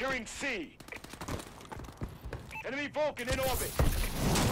Securing C. Enemy Vulcan in orbit.